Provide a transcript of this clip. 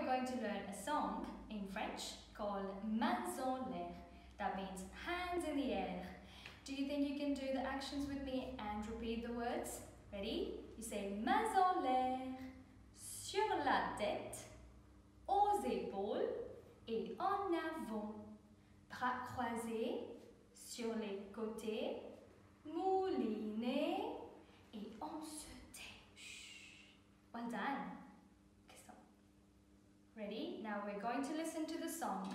we're going to learn a song in French called Mains en l'air. That means hands in the air. Do you think you can do the actions with me and repeat the words? Ready? You say mains en l'air, sur la tête, aux épaules et en avant. Bras croisés sur les côtés, moulinés et on se tait. Well done. Ready? Now we're going to listen to the song.